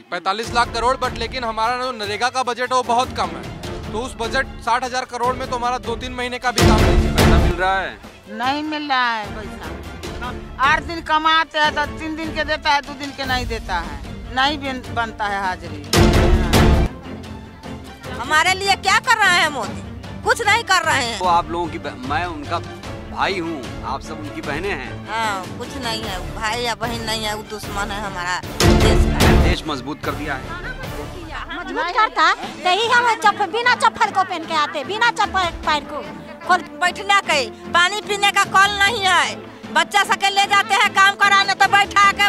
पैंतालीस लाख करोड़ बट लेकिन हमारा जो नरेगा का बजट है वो बहुत कम है। तो उस बजट साठ हज़ार करोड़ में तो हमारा दो तीन महीने का भी काम नहीं पैसा मिल रहा है? नहीं मिल रहा है पैसा। आठ दिन कमाते हैं तो तीन दिन के देता है दो दिन के नहीं देता है। नहीं बन- बनता है हाजिरी। हमारे लिए क्या कर रहे हैं मोदी? कुछ नहीं कर रहे हैं। वो आप लोगों की मैं उनका भाई हूँ। आप सब उनकी बहनें हैं। हाँ कुछ नहीं है। भाई या बहन नहीं है वो दुश्मन है हमारा देश का देश मज़बूत कर दिया है। मज़बूत करता? तो ही हम चप्पल बिना चप्पल को पहन के आते बिना चप्पल पैर को। खोल। बैठने के पानी पीने का कल नहीं है। बच्चा सबके ले जाते हैं काम कराने तो बैठा के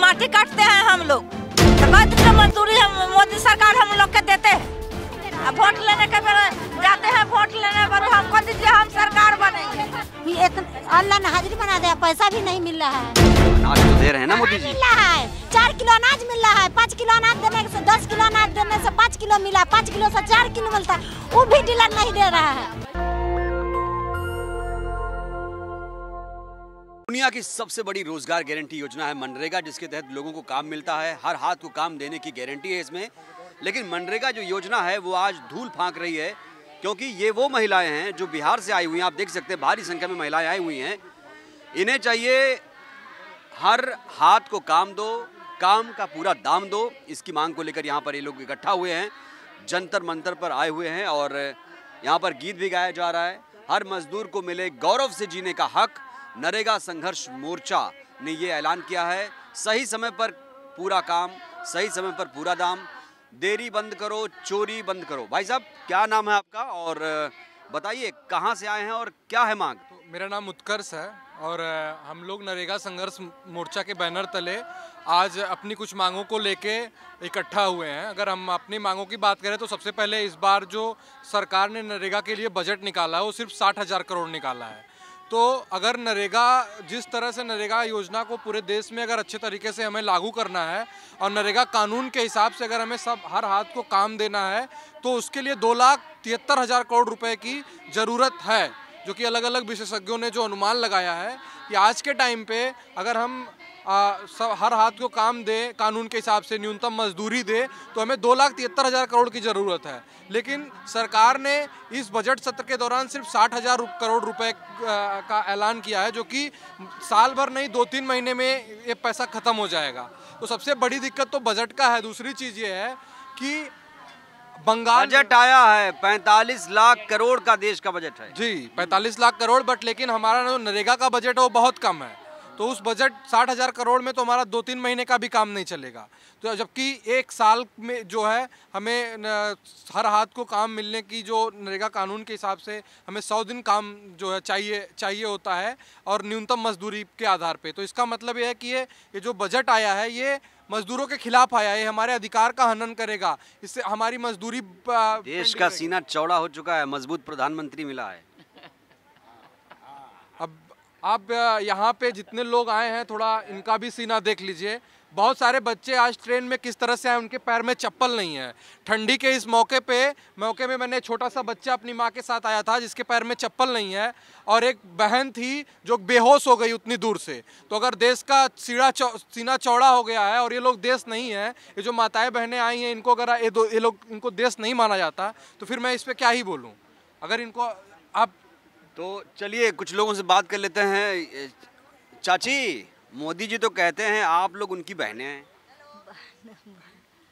माटी काटते हैं हम लोग। तो मजदूरी हम मोदी सरकार हम लोग के देते हैं। वोट लेने के बेर अल्लाह ने हाजिरी बना दिया पैसा भी नहीं मिल रहा है। अनाज तो दे रहे हैं ना मोदी जी। मिल रहा है चार किलो अनाज मिल रहा है पाँच किलो अनाज देने से दस किलो अनाज देने से पाँच किलो मिला पाँच किलो से चार किलो मिलता है वो भी डीलर नहीं दे रहा है। दुनिया की सबसे बड़ी रोज़गार गारंटी योजना है मनरेगा जिसके तहत लोगों को काम मिलता है हर हाथ को काम देने की गारंटी है इसमें। लेकिन मनरेगा जो योजना है वो आज धूल फांक रही है। क्योंकि ये वो महिलाएँ हैं जो बिहार से आई हुई हैं। आप देख सकते हैं, भारी संख्या में महिलाएँ आई हुई हैं। इन्हें चाहिए हर हाथ को काम दो, काम का पूरा दाम दो। इसकी मांग को लेकर यहाँ पर ये लोग इकट्ठा हुए हैं, जंतर मंतर पर आए हुए हैं और यहाँ पर गीत भी गाया जा रहा है। हर मजदूर को मिले गौरव से जीने का हक। नरेगा संघर्ष मोर्चा ने ये ऐलान किया है। सही समय पर पूरा काम, सही समय पर पूरा दाम देरी बंद करो, चोरी बंद करो। भाई साहब, क्या नाम है आपका? और बताइए, कहाँ से आए हैं और क्या है मांग? तो मेरा नाम उत्कर्ष है और हम लोग नरेगा संघर्ष मोर्चा के बैनर तले आज अपनी कुछ मांगों को लेके इकट्ठा हुए हैं। अगर हम अपनी मांगों की बात करें तो सबसे पहले इस बार जो सरकार ने नरेगा के लिए बजट निकाला है, वो सिर्फ़ साठ हज़ार करोड़ निकाला है। तो अगर नरेगा, जिस तरह से नरेगा योजना को पूरे देश में अगर अच्छे तरीके से हमें लागू करना है और नरेगा कानून के हिसाब से अगर हमें सब, हर हाथ को काम देना है तो उसके लिए दो लाख तिहत्तर हज़ार करोड़ रुपए की ज़रूरत है, जो कि अलग अलग विशेषज्ञों ने जो अनुमान लगाया है कि आज के टाइम पे अगर हम आ, सब हर हाथ को काम दे कानून के हिसाब से न्यूनतम मजदूरी दे तो हमें दो लाख तिहत्तर हज़ार करोड़ की ज़रूरत है। लेकिन सरकार ने इस बजट सत्र के दौरान सिर्फ़ साठ हज़ार करोड़ रुपए का ऐलान किया है जो कि साल भर नहीं दो तीन महीने में ये पैसा ख़त्म हो जाएगा। तो सबसे बड़ी दिक्कत तो बजट का है। दूसरी चीज़ ये है कि बंगाल बजट आया है पैंतालीस लाख करोड़ का देश का बजट है। जी पैंतालीस लाख करोड़ बट लेकिन हमारा जो नरेगा का बजट है वो बहुत कम है। तो उस बजट साठ हज़ार करोड़ में तो हमारा दो तीन महीने का भी काम नहीं चलेगा। तो जबकि एक साल में जो है हमें हर हाथ को काम मिलने की जो नरेगा कानून के हिसाब से हमें सौ दिन काम जो है चाहिए चाहिए होता है और न्यूनतम मजदूरी के आधार पे। तो इसका मतलब ये है कि ये ये जो बजट आया है ये मजदूरों के खिलाफ आया है ये हमारे अधिकार का हनन करेगा। इससे हमारी मजदूरी देश का सीना चौड़ा हो चुका है मज़बूत प्रधानमंत्री मिला है। अब आप यहाँ पे जितने लोग आए हैं थोड़ा इनका भी सीना देख लीजिए। बहुत सारे बच्चे आज ट्रेन में किस तरह से आए उनके पैर में चप्पल नहीं है। ठंडी के इस मौके पे मौके में मैंने छोटा सा बच्चा अपनी माँ के साथ आया था जिसके पैर में चप्पल नहीं है और एक बहन थी जो बेहोश हो गई उतनी दूर से। तो अगर देश का सीढ़ा चौ, सीना चौड़ा हो गया है और ये लोग देश नहीं है ये जो माताएँ बहनें आई हैं इनको अगर ये लोग इनको देश नहीं माना जाता तो फिर मैं इस पर क्या ही बोलूँ? अगर इनको आप तो चलिए कुछ लोगों से बात कर लेते हैं। चाची मोदी जी तो कहते हैं आप लोग उनकी बहनें हैं।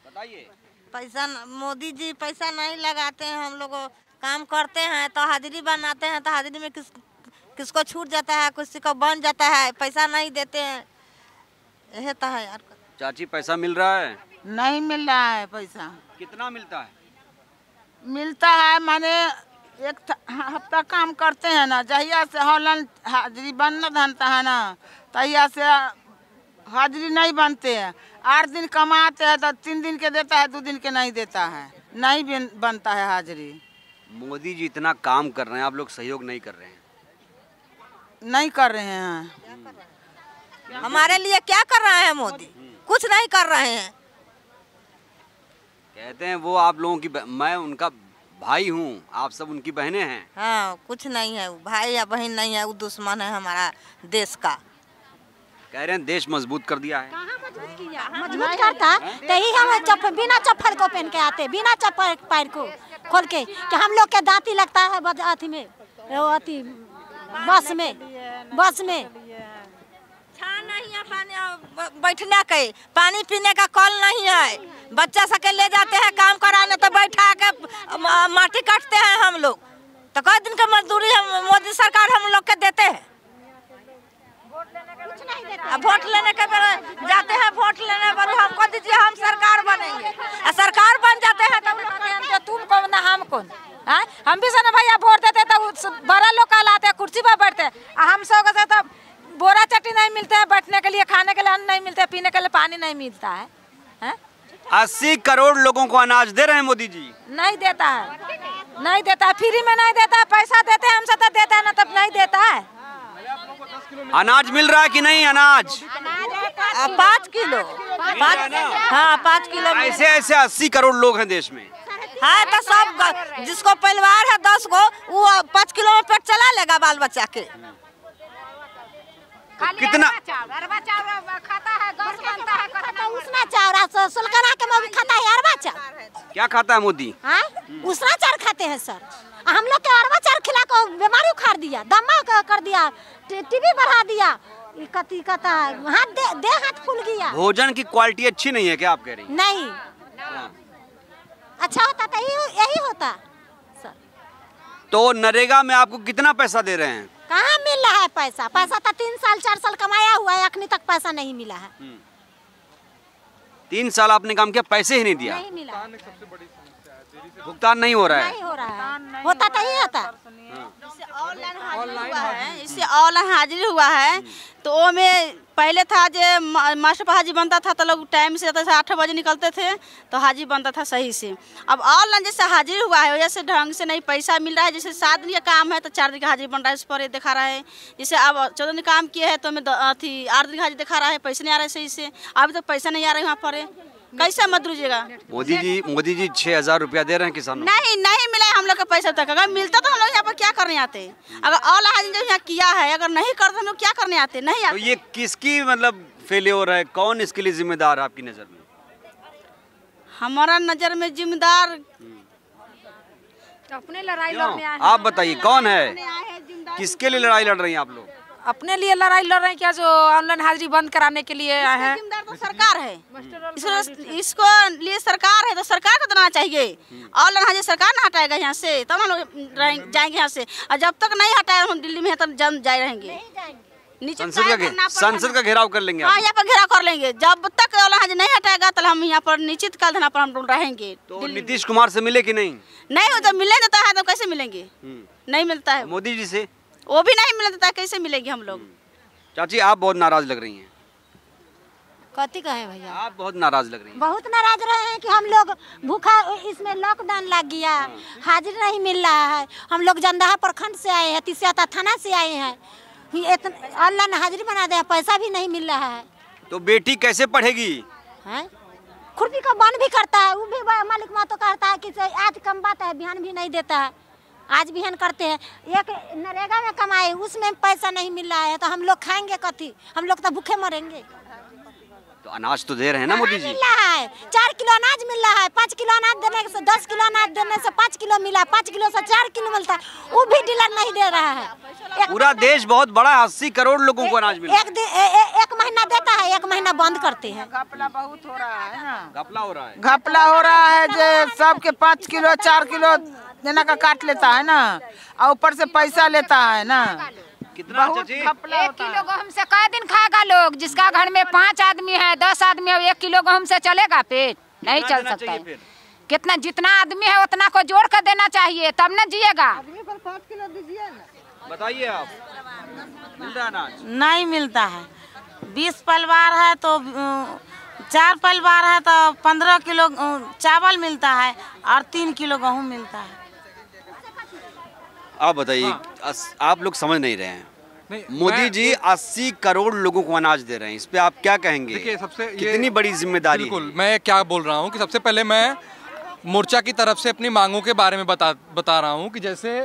बताइए। पैसा मोदी जी पैसा नहीं लगाते हैं हम लोग काम करते हैं तो हाजिरी बनाते हैं तो हाजिरी में किस किसको छूट जाता है किसी को बन जाता है पैसा नहीं देते हैं। यही तो है यार। चाची पैसा मिल रहा है? नहीं मिल रहा है पैसा। कितना मिलता है? मिलता है माने एक हफ़्ता काम करते हैं ना जहिया से हॉलन हाजिरी बनना धनता है ना तहिया से हाजिरी नहीं बनते हैं। आठ दिन कमाते हैं तो तीन दिन के देता है दो दिन के नहीं देता है। नहीं बन, बनता है हाजिरी। मोदी जी इतना काम कर रहे हैं आप लोग सहयोग नहीं कर रहे हैं। नहीं कर रहे हैं। हमारे लिए क्या कर रहे हैं मोदी? कुछ नहीं कर रहे हैं। कहते हैं वो आप लोगों की मैं उनका भाई हूँ आप सब उनकी बहनें हैं। हाँ कुछ नहीं है भाई या बहन नहीं है वो दुश्मन है हमारा देश का। कह रहे हैं देश मज़बूत कर दिया है। मज़बूत करता? तो ही हम चप्पल बिना चप्पल को पहन के आते बिना चप्पल पैर को खोल के कि हम लोग के दांती लगता है अथी में अथी बस में बस में। नहीं है पानी बैठने के। पानी पीने का कल नहीं है। बच्चा सबके ले जाते हैं काम कराने तो बैठा के माटी काटते हैं हम लोग। तो कई दिन का मजदूरी हम मोदी सरकार हम लोग के देते हैं। वोट लेने के बेर जाते हैं वोट लेने पर हमको दीजिए हम सरकार बनेंगे। सरकार बन जाते हैं तो लोग तो तुम कौन ना हम कौन? हम भी से भैया वोट देते तो उस बड़ा लोग कल आते हैं, कुर्सी पर बैठते हैं। और हम सबसे तो बोरा चट्टी नहीं मिलते हैं बैठने के लिए खाने के लिए अन्न नहीं मिलते पीने के लिए पानी नहीं मिलता है। हैं? अस्सी करोड़ लोगों को अनाज दे रहे हैं मोदी जी। नहीं देता है। नहीं देता है फ्री में नहीं देता है पैसा देते हैं हमसे तो देता है ना तब नहीं देता है। अनाज मिल रहा है कि नहीं अनाज? पाँच किलो। पाँच हाँ पाँच किलो ऐसे ऐसे अस्सी करोड़ लोग हैं देश में। है तो सब जिसको परिवार है दस गो वो पाँच किलो में पेट चला लेगा बाल बच्चा के। कितना उसना चार आ, के मौगी खाता है अरबा चार क्या खाता है मोदी? हाँ? उसना चार खाते हैं सर। हम लोग के अरबा चार खिला को बीमारी उखाड़ दिया दमा कर दिया टीबी बढ़ा दिया। कति कहता है हाथ दे, दे हाथ फूल गया। भोजन की क्वालिटी अच्छी नहीं है क्या आप कह रही नहीं। अच्छा होता तो यही यही होता सर। तो नरेगा में आपको कितना पैसा दे रहे हैं? कहाँ मिल रहा है पैसा? पैसा तो तीन साल चार साल कमाया हुआ है अखनी तक पैसा नहीं मिला है। तीन साल आपने काम किया पैसे ही नहीं दिया। नहीं मिला। भुगतान नहीं हो रहा है? नहीं हो रहा है। होता तो ही होता। ऑनलाइन हाजिरी हुआ है इससे ऑनलाइन हाजिरी हुआ है तो वो में पहले था जो मास्टर पर हाजिर बनता था तो लोग टाइम से जैसे आठ बजे निकलते थे तो हाजिर बनता था सही से। अब ऑनलाइन जैसे हाजिर हुआ है जैसे ढंग से नहीं पैसा मिल रहा है जैसे सात दिन का काम है तो चार दिन का हाजिर बन रहा है इस पर दिखा रहा है। जैसे अब चौदह दिन काम किए हैं तो हमें अथी आठ दिन का हाजिर दिखा रहा है पैसे नहीं आ रहे सही से। अभी तो पैसा नहीं आ रहा है वहाँ पर। कैसे मत रुझेगा? मोदी जी मोदी जी छह हज़ार रूपया दे रहे हैं किसानों नहीं नहीं मिला है हम लोग का पैसा तक। अगर मिलता तो हम लोग यहाँ पर क्या करने आते? अगर ऑल जो यहाँ किया है अगर नहीं करते हम लोग क्या करने आते? नहीं आते। तो ये किसकी मतलब फेलियर है कौन इसके लिए जिम्मेदार है आपकी नज़र में? हमारा नज़र में जिम्मेदार अपने लड़ाई लड़ने आप बताइए कौन है? किसके लिए लड़ाई लड़ रही हैं आप लोग? अपने लिए लड़ाई लड़ रहे हैं क्या जो ऑनलाइन हाजिरी बंद कराने के लिए आए हैं? तो सरकार है। इसको इसको लिए सरकार है तो सरकार को देना चाहिए। ऑनलाइन हाजिर सरकार ना हटाएगा यहाँ से तब हम लोग जाएँगे यहाँ से। और जब तक नहीं हटाए हम दिल्ली में हैं तब जम जाए रहेंगे। संसद का संसद का घेराव कर लेंगे हाँ यहाँ पर घेराव कर लेंगे। जब तक ऑनलाइन हाजिर नहीं हटाएगा तब हम यहाँ पर निश्चित काल धना पर हम लोग रहेंगे तो नीतीश कुमार से मिले कि नहीं? नहीं वो जब मिलने देता है तो कैसे मिलेंगे? हम्म। नहीं मिलता है मोदी जी से? वो भी नहीं मिलने देता कैसे मिलेंगे हम लोग? चाची आप बहुत नाराज़ लग रही हैं। कथी कहे भैया? आप बहुत नाराज़ लग रही हैं। बहुत नाराज़ रहे हैं कि हम लोग भूखा इसमें लॉकडाउन लग गया। हाजिर नहीं मिल रहा है। हम लोग जंदहा प्रखंड से आए हैं तिसियाता थाना से आए हैं। ये इतना ऑनलाइन हाजिरी बना दे पैसा भी नहीं मिल रहा है। तो बेटी कैसे पढ़ेगी? हैं? खुरपी का बंद भी करता है वो भी मालिक माँ तो कहता है कि आज कम बात है बिहान भी नहीं देता है। आज बिहान करते हैं। एक नरेगा में कमाए उसमें पैसा नहीं मिल रहा है तो हम लोग खाएँगे कथी? हम लोग तो भूखे मरेंगे। तो अनाज तो दे रहे हैं ना मोदी जी मिल रहा है चार किलो अनाज मिल रहा है पाँच किलो अनाज देने से दस किलो अनाज देने से पाँच किलो मिला पाँच किलो से चार किलो मिलता है वो भी डीलर नहीं दे रहा है। पूरा देश बहुत बड़ा है अस्सी करोड़ लोगों को अनाज मिला। एक ए, एक महीना देता है एक महीना बंद करते हैं। घपला बहुत हो रहा है घपला हो रहा है। घपला हो रहा है जो सबके पाँच किलो चार किलो देना का काट लेता है ना और ऊपर से पैसा लेता है ना। कितना बहुत एक किलो गेहूँ से कई दिन खाएगा लोग? जिसका घर में पाँच आदमी है दस आदमी है एक किलो गेहूँ से चलेगा पेट नहीं चल सकता। है कितना जितना आदमी है उतना को जोड़ कर देना चाहिए तब न जिएगा। बताइए आप। मिल रहा नहीं मिलता है। बीस परिवार है तो चार परिवार है तो पंद्रह किलो चावल मिलता है और तीन किलो गेहूँ मिलता है। आप बताइए अस- आप लोग समझ नहीं रहे हैं। मोदी जी 80 करोड़ लोगों को अनाज दे रहे हैं इस पे आप क्या कहेंगे? देखिए सबसे कितनी बड़ी ज़िम्मेदारी बिल्कुल मैं क्या बोल रहा हूँ कि सबसे पहले मैं मोर्चा की तरफ़ से अपनी मांगों के बारे में बता बता रहा हूँ कि जैसे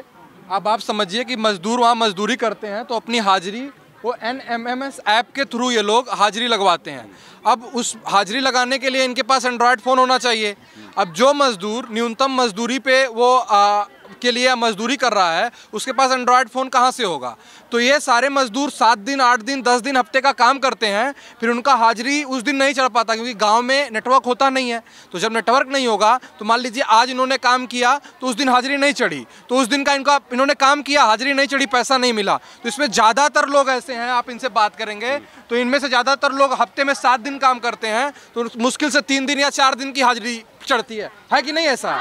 अब आप समझिए कि मजदूर वहाँ मजदूरी करते हैं तो अपनी हाजिरी वो N M M S app के थ्रू ये लोग हाजिरी लगवाते हैं। अब उस हाजिरी लगाने के लिए इनके पास एंड्रॉयड फ़ोन होना चाहिए। अब जो मज़दूर न्यूनतम मजदूरी पे वो आ, के लिए मजदूरी कर रहा है, उसके पास एंड्रॉयड फ़ोन कहाँ से होगा? तो ये सारे मजदूर सात दिन, आठ दिन, दस दिन, हफ़्ते का काम करते हैं, फिर उनका हाजिरी उस दिन नहीं चढ़ पाता क्योंकि गाँव में नेटवर्क होता नहीं है। तो जब नेटवर्क नहीं होगा तो मान लीजिए आज इन्होंने काम किया तो उस दिन हाजिरी नहीं चढ़ी तो उस दिन का इनका, इन्होंने काम किया, हाजिरी नहीं चढ़ी, पैसा नहीं मिला। तो इसमें ज़्यादातर लोग ऐसे हैं, आप इनसे बात करेंगे तो इनमें से ज़्यादातर लोग हफ़्ते में सात दिन काम करते हैं तो मुश्किल से तीन दिन या चार दिन की हाजिरी चढ़ती है। है कि नहीं ऐसा?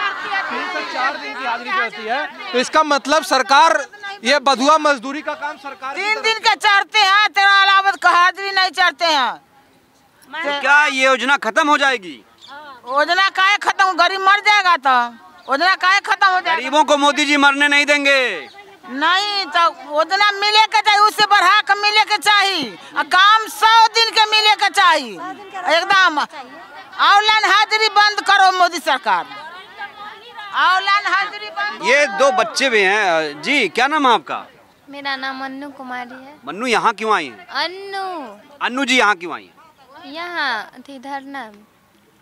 तीन से चार दिन की हाजिरी चढ़ती है। तो इसका मतलब सरकार ये बधुआ मजदूरी का काम सरकार तीन दिन के चढ़ते हैं तेरा अलावत का हाजिरी नहीं चढ़ते हैं। तो क्या ये योजना खत्म हो जाएगी? योजना काहे खत्म? गरीब मर जाएगा तो। योजना काहे खत्म हो जाएगा? गरीबों को मोदी जी मरने नहीं देंगे। नहीं तो योजना मिले के चाहिए उससे बढ़ा के मिले के चाहिए काम सौ दिन के मिले के चाहिए एकदम। ऑनलाइन हाजिरी बंद करो मोदी सरकार। ऑनलाइन हाजिरी बंद ये दो बच्चे भी हैं। जी क्या नाम है आपका? मेरा नाम अन्नू कुमारी है। मन्नू यहाँ क्यों आई हैं? अन्नू। अन्नू जी यहाँ क्यों आई हैं? यहाँ थी धरना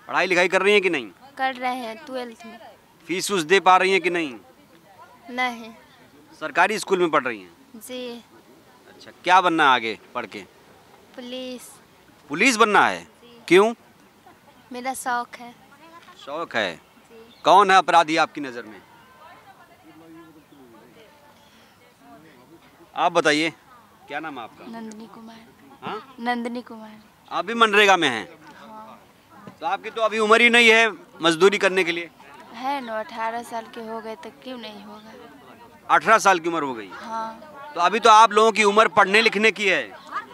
पढ़ाई लिखाई कर रही हैं कि नहीं? कर रहे हैं ट्वेल्थ में। फ़ीस उस दे पा रही हैं कि नहीं? नहीं। सरकारी स्कूल में पढ़ रही हैं? जी। अच्छा क्या बनना है आगे पढ़ के? पुलिस। पुलिस बनना है? क्यों? मेरा शौक है। शौक है? कौन है अपराधी आपकी नज़र में? आप बताइए क्या नाम है आपका? नंदनी कुमार। हाँ? नंदनी कुमार। आप भी मनरेगा में हैं? हाँ। तो आपकी तो अभी उम्र ही नहीं है मजदूरी करने के लिए। है नो अठारह साल के हो गए तो क्यों नहीं होगा? अठारह साल की उम्र हो गई। हाँ। तो अभी तो आप लोगों की उम्र पढ़ने लिखने की है।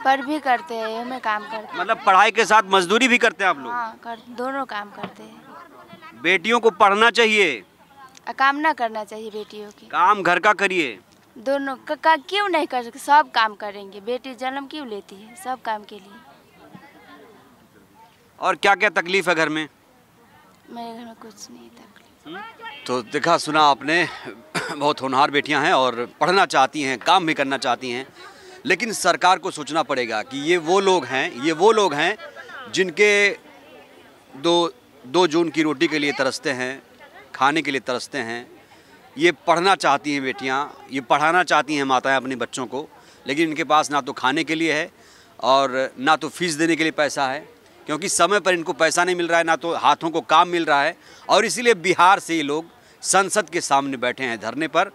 पर भी करते हैं ये में काम करते हैं मतलब पढ़ाई के साथ मजदूरी भी करते हैं आप लोग? हाँ कर दोनों काम करते हैं। बेटियों को पढ़ना चाहिए? काम ना करना चाहिए बेटियों की। काम घर का करिए। दोनों का, का क्यों नहीं कर सकते सब काम करेंगे। बेटी जन्म क्यों लेती है? सब काम के लिए। और क्या क्या तकलीफ़ है घर में? मेरे घर में कुछ नहीं तकलीफ़। तो देखा सुना आपने बहुत होनहार बेटियाँ हैं और पढ़ना चाहती हैं काम भी करना चाहती हैं। लेकिन सरकार को सोचना पड़ेगा कि ये वो लोग हैं, ये वो लोग हैं जिनके दो दो जून की रोटी के लिए तरसते हैं, खाने के लिए तरसते हैं। ये पढ़ना चाहती हैं बेटियाँ, ये पढ़ाना चाहती हैं माताएँ अपने बच्चों को, लेकिन इनके पास ना तो खाने के लिए है और ना तो फ़ीस देने के लिए पैसा है, क्योंकि समय पर इनको पैसा नहीं मिल रहा है, ना तो हाथों को काम मिल रहा है और इसीलिए बिहार से ये लोग संसद के सामने बैठे हैं धरने पर।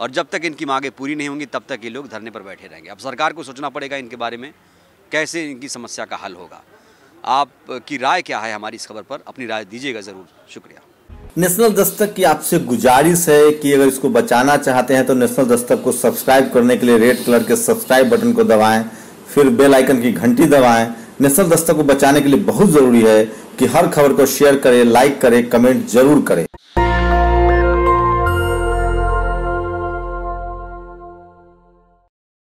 और जब तक इनकी मांगें पूरी नहीं होंगी, तब तक ये लोग धरने पर बैठे रहेंगे। अब सरकार को सोचना पड़ेगा इनके बारे में, कैसे इनकी समस्या का हल होगा। आपकी राय क्या है हमारी इस खबर पर? अपनी राय दीजिएगा ज़रूर। शुक्रिया। नेशनल दस्तक की आपसे गुजारिश है कि अगर इसको बचाना चाहते हैं तो नेशनल दस्तक को सब्सक्राइब करने के लिए रेड कलर के सब्सक्राइब बटन को दबाएँ, फिर बेल आइकन की घंटी दबाएँ। नेशनल दस्तक को बचाने के लिए बहुत ज़रूरी है कि हर खबर को शेयर करें, लाइक करें, कमेंट ज़रूर करें।